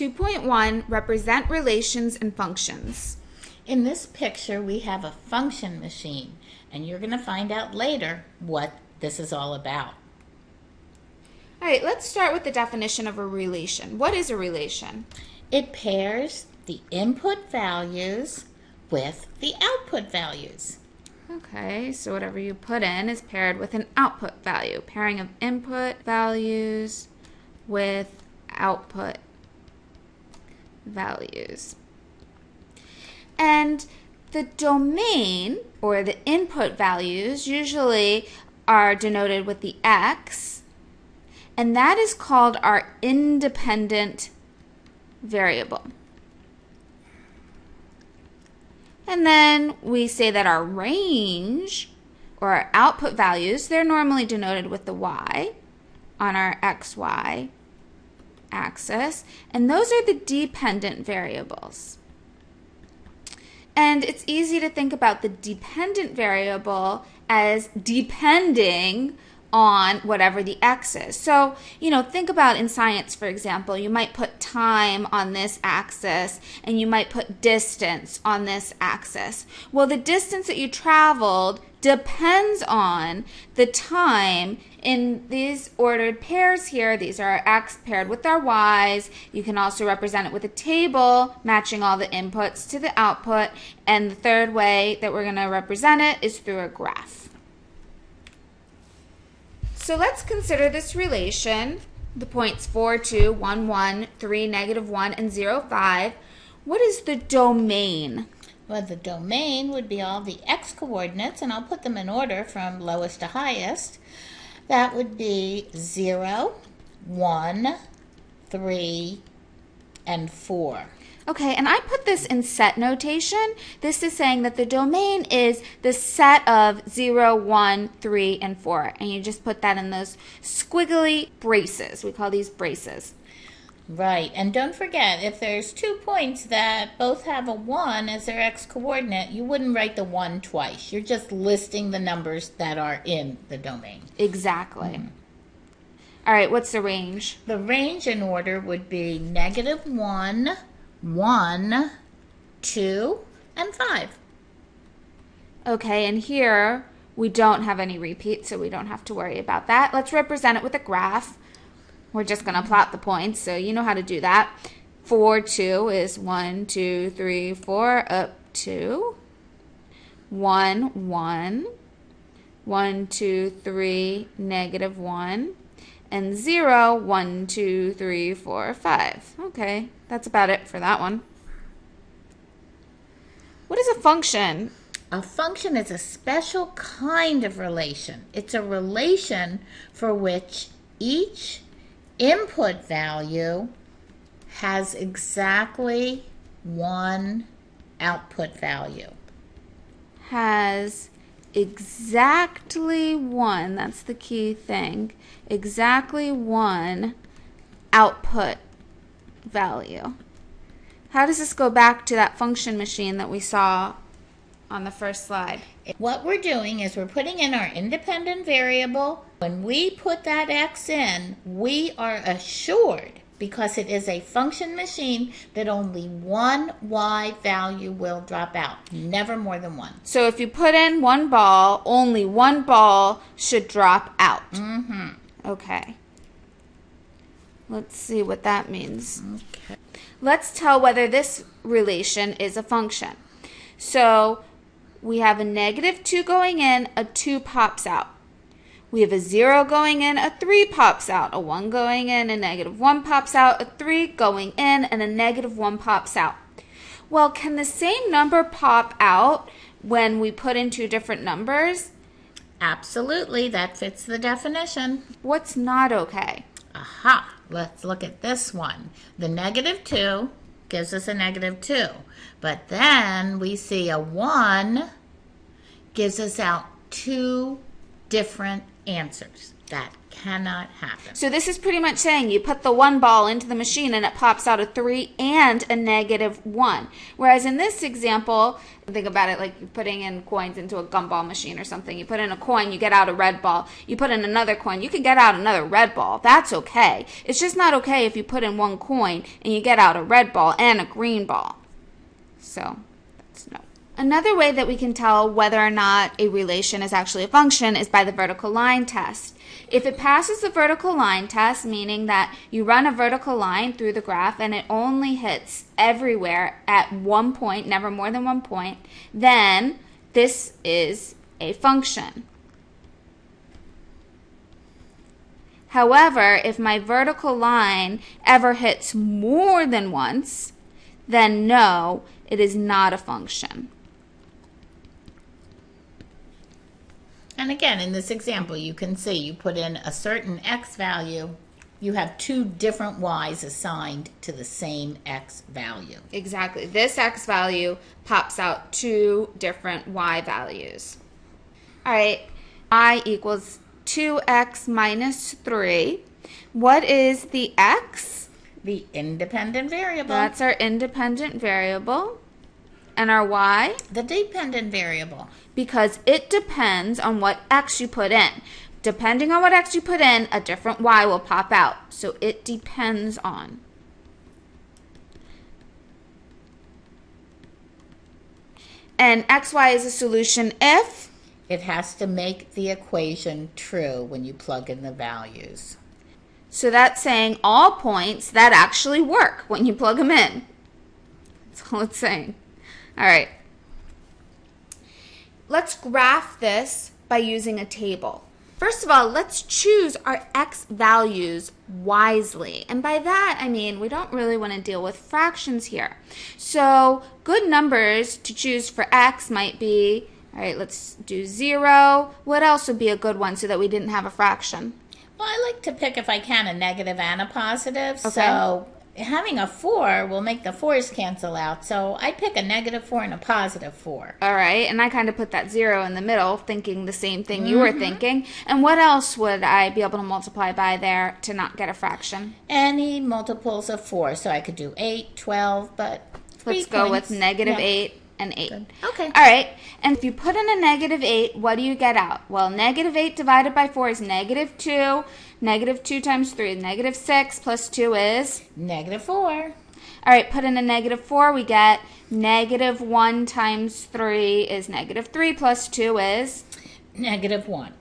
2.1 represent relations and functions. In this picture, we have a function machine, and you're going to find out later what this is all about. All right, let's start with the definition of a relation. What is a relation? It pairs the input values with the output values. Okay, so whatever you put in is paired with an output value. Pairing of input values with output values. And the domain or the input values usually are denoted with the x, and that is called our independent variable. And then we say that our range or our output values, they're normally denoted with the y on our xy axis, and those are the dependent variables. And it's easy to think about the dependent variable as depending on whatever the x is. So, you know, think about in science, for example, you might put time on this axis and you might put distance on this axis. Well, the distance that you traveled depends on the time in these ordered pairs here. These are our x paired with our y's. You can also represent it with a table matching all the inputs to the output. And the third way that we're going to represent it is through a graph. So let's consider this relation, the points 4, 2, 1, 1, 3, negative 1, and 0, 5. What is the domain? Well, the domain would be all the x coordinates, and I'll put them in order from lowest to highest. That would be 0, 1, 3, and 4. Okay, and I put this in set notation. This is saying that the domain is the set of 0, 1, 3, and 4. And you just put that in those squiggly braces. We call these braces. Right, and don't forget, if there's two points that both have a 1 as their x-coordinate, you wouldn't write the 1 twice. You're just listing the numbers that are in the domain. Exactly. Mm. All right, what's the range? The range in order would be negative 1, 1, 2, and 5. Okay, and here we don't have any repeats, so we don't have to worry about that. Let's represent it with a graph. We're just going to plot the points, so you know how to do that. 4, 2 is 1, 2, 3, 4, up 2. 1, 1. 1, 2, 3, negative 1. And 0, 1, 2, 3, 4, 5. Okay, that's about it for that one. What is a function? A function is a special kind of relation. It's a relation for which each input value has exactly one output value. Has exactly one, that's the key thing, exactly one output value. How does this go back to that function machine that we saw on the first slide? What we're doing is we're putting in our independent variable. When we put that x in, we are assured, because it is a function machine, that only one y value will drop out, never more than one. So if you put in one ball, only one ball should drop out. Mm-hmm. Okay. Let's see what that means. Okay. Let's tell whether this relation is a function. So we have a negative 2 going in, a 2 pops out. We have a 0 going in, a 3 pops out. A 1 going in, a negative 1 pops out. A 3 going in, and a negative 1 pops out. Well, can the same number pop out when we put in two different numbers? Absolutely, that fits the definition. What's not okay? Aha! Let's look at this one. The negative 2 gives us a negative 2. But then we see a 1 gives us out two different answers. That cannot happen. So this is pretty much saying you put the one ball into the machine and it pops out a three and a negative one. Whereas in this example, think about it like you're putting in coins into a gumball machine or something. You put in a coin, you get out a red ball. You put in another coin, you can get out another red ball. That's okay. It's just not okay if you put in one coin and you get out a red ball and a green ball. So that's no. Another way that we can tell whether or not a relation is actually a function is by the vertical line test. If it passes the vertical line test, meaning that you run a vertical line through the graph and it only hits everywhere at one point, never more than one point, then this is a function. However, if my vertical line ever hits more than once, then no, it is not a function. And again, in this example, you can see you put in a certain x value, you have two different y's assigned to the same x value. Exactly. This x value pops out two different y values. All right, y equals 2x minus 3. What is the x? The independent variable. That's our independent variable. And our y? the dependent variable. Because it depends on what x you put in. Depending on what x you put in, a different y will pop out. So it depends on. And xy is a solution if It has to make the equation true when you plug in the values. So that's saying all points that actually work when you plug them in. That's all it's saying. All right. Let's graph this by using a table. First of all, let's choose our x values wisely. And by that, I mean we don't really want to deal with fractions here. So good numbers to choose for x might be, all right, let's do 0. What else would be a good one so that we didn't have a fraction? Well, I like to pick, if I can, a negative and a positive. Okay. So having a 4 will make the 4s cancel out. So I pick a negative 4 and a positive 4. All right, and I kind of put that zero in the middle, thinking the same thing you were mm-hmm. thinking. And what else would I be able to multiply by there to not get a fraction? Any multiples of 4. So I could do 8, 12, but. Let's go points. with negative Yeah. 8 and 8. Okay. All right, and if you put in a negative 8, what do you get out? Well, negative 8 divided by 4 is negative 2. Negative 2 times 3 is negative 6, plus 2 is. Negative 4. All right, put in a negative 4, we get negative 1 times 3 is negative 3, plus 2 is. Negative 1.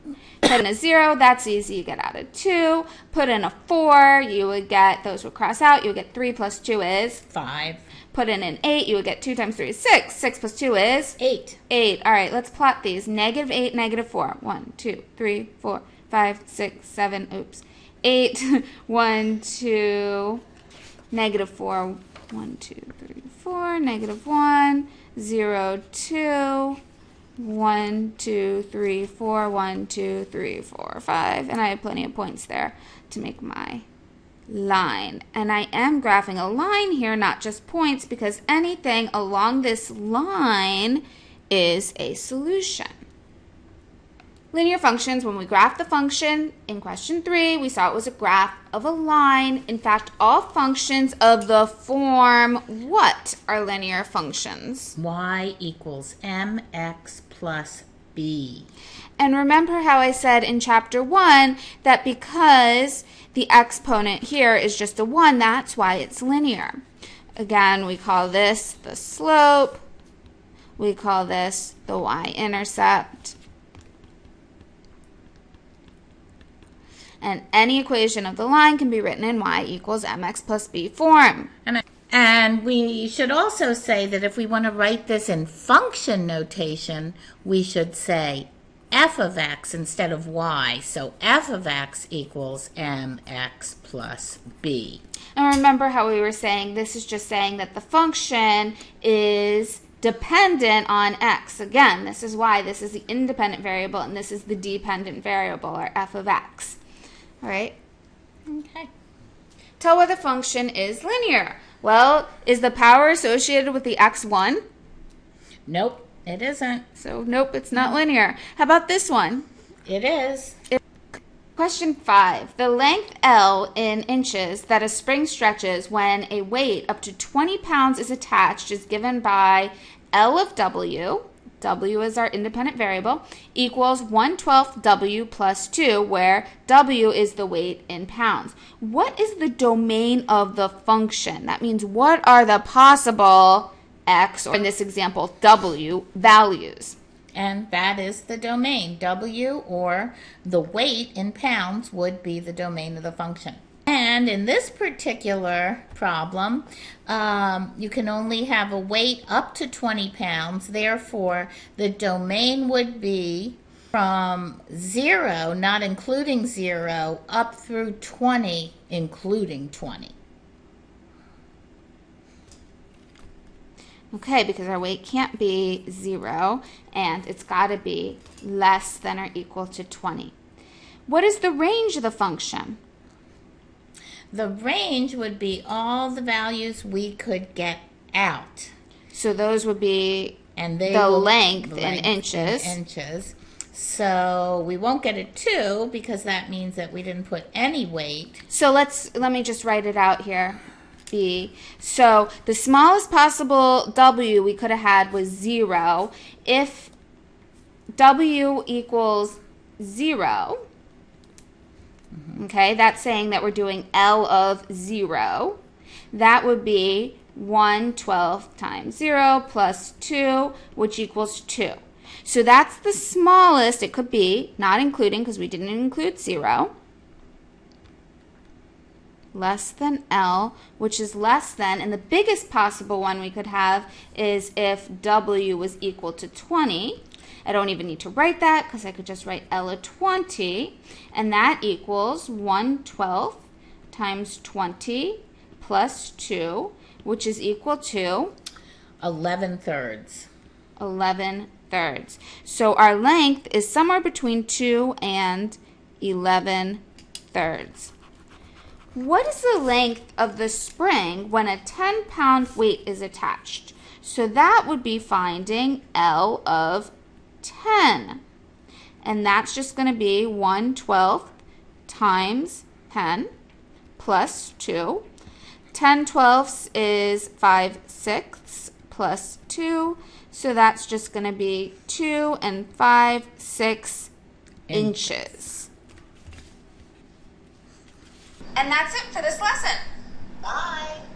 Put in a 0, that's easy, you get out of 2. Put in a 4, you would get, those would cross out, you would get 3 plus 2 is. 5. Put in an 8, you would get 2 times 3 is 6. 6 plus 2 is. 8. 8. All right, let's plot these. Negative 8, negative 4. 1, 2, 3, 4, 5, 6, 7. Oops. 8, 1, 2, negative 4. 1, 2, 3, 4. Negative 1, 0, 2. 1, 2, 3, 4. 1, 2, 3, 4, 5. And I have plenty of points there to make my line. And I am graphing a line here, not just points, because anything along this line is a solution. Linear functions, when we graph the function in question three, we saw it was a graph of a line. In fact, all functions of the form what are linear functions? Y equals mx plus b. And remember how I said in chapter one that because the exponent here is just a 1, that's why it's linear. Again, we call this the slope. We call this the y-intercept. And any equation of the line can be written in y equals mx plus b form. And, and we should also say that if we want to write this in function notation, we should say f of x instead of y. So f of x equals mx plus b. And remember how we were saying this is just saying that the function is dependent on x. Again, this is why this is the independent variable and this is the dependent variable, or f of x. All right? Okay. Tell whether the function is linear. Well, is the power associated with the x1? Nope, it isn't. So, nope, it's not linear. How about this one? It is. Question five. The length L in inches that a spring stretches when a weight up to 20 pounds is attached is given by L of W, W is our independent variable, equals 1 12th W plus 2, where W is the weight in pounds. What is the domain of the function? That means what are the possible X, or in this example, W values? and that is the domain. W or the weight in pounds would be the domain of the function. And in this particular problem, um, you can only have a weight up to 20 pounds. Therefore, the domain would be from 0, not including 0, up through 20, including 20. Okay, because our weight can't be 0 and it's got to be less than or equal to 20. What is the range of the function? The range would be all the values we could get out. So those would be and they the will- length, in inches. in inches. So we won't get a 2 because that means that we didn't put any weight. So let's let me just write it out here. B. So the smallest possible W we could have had was zero. If W equals 0 okay, that's saying that we're doing L of zero. That would be 1 12th times 0 plus 2, which equals 2. So that's the smallest it could be, not including because we didn't include 0 less than L, which is less than, and the biggest possible one we could have is if W was equal to 20. I don't even need to write that because I could just write L of 20, and that equals 1 12th times 20 plus 2, which is equal to 11 thirds. 11 thirds. So our length is somewhere between 2 and 11 thirds. What is the length of the spring when a 10 pound weight is attached? So that would be finding L of 10. And that's just going to be 1 12th times 10 plus 2. 10 twelfths is 5 sixths plus 2. So that's just going to be 2 and 5 6 inches. And that's it for this lesson. Bye.